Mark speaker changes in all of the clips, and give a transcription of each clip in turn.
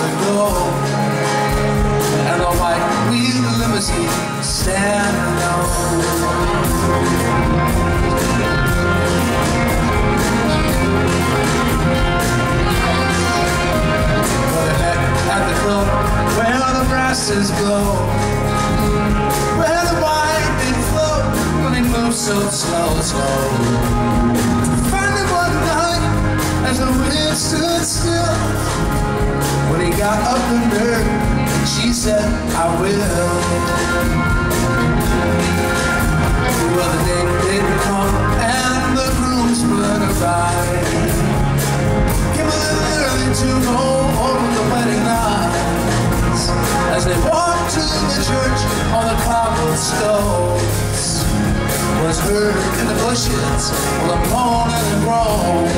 Speaker 1: ago, and the white wheel limousine standing alone. at the club where the brasses glow. Where the wine did flow when it moved so slow, slow. Finally one night, as the wind stood still, he got up the nerve, and she said, I will. Well, the day didn't come, and the grooms put a ride. Came a little early to go over the wedding lines As they walked to the church on the cobblestones Was heard in the bushes with a moan and a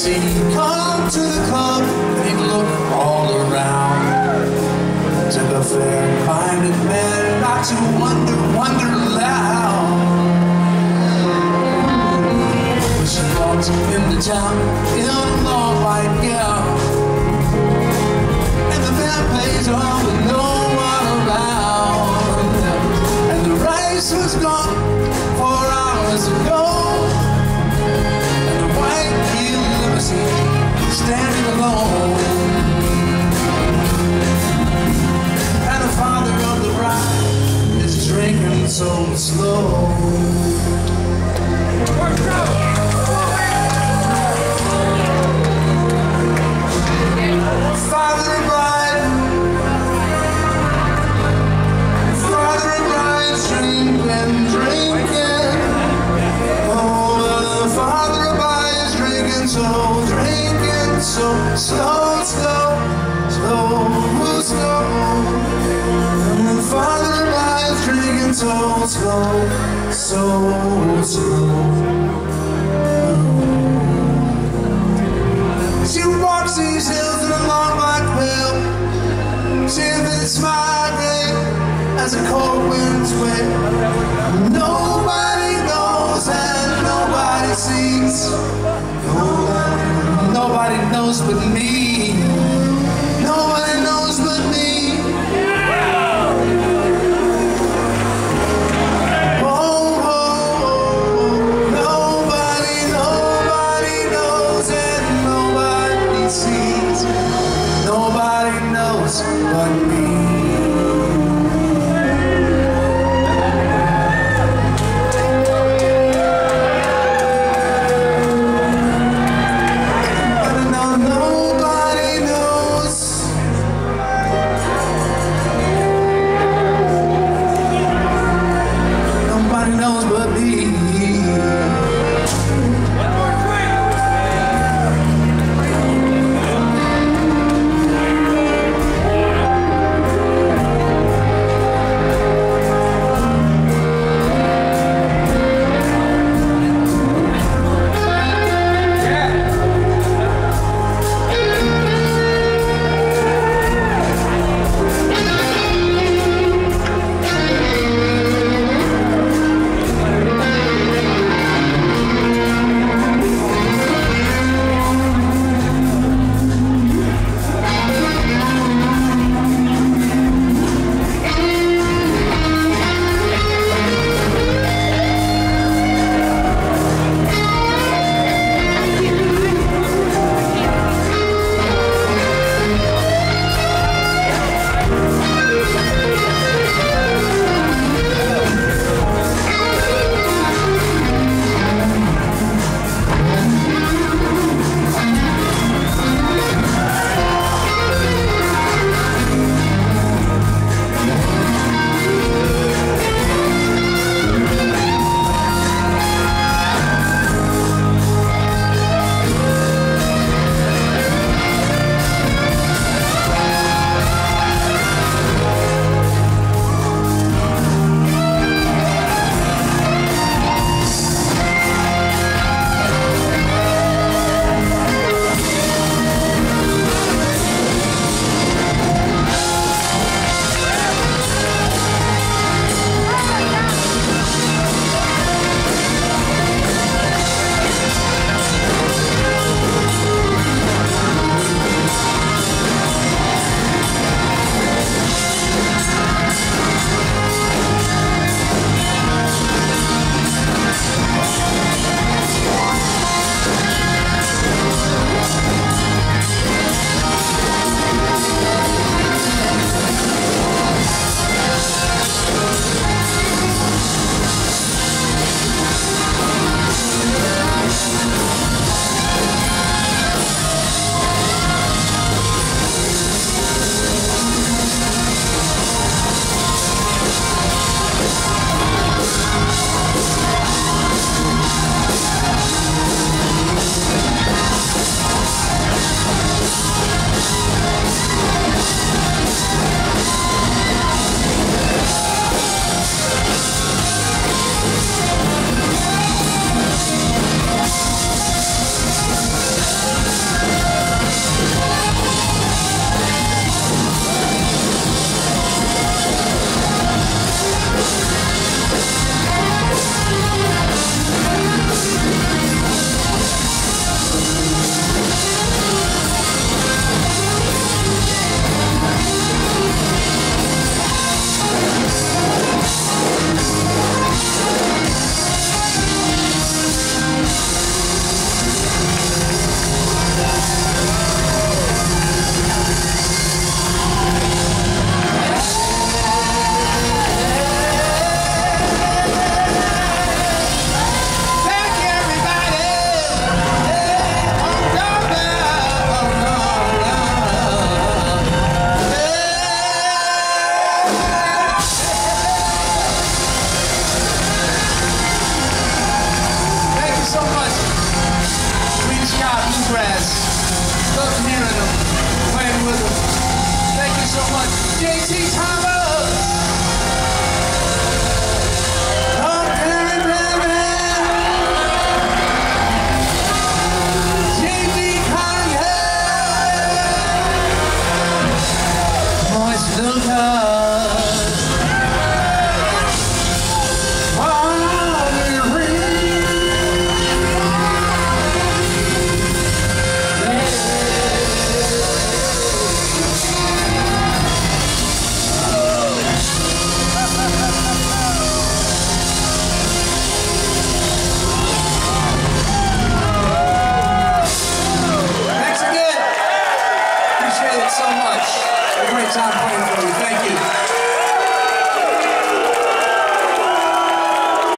Speaker 1: city come to the club and look all around. To the fair-minded men not to wonder wonder loud. She walked into town in a long white gown. And the band plays on with no one around. And the race was gone. as the cold winds whip. knows but me.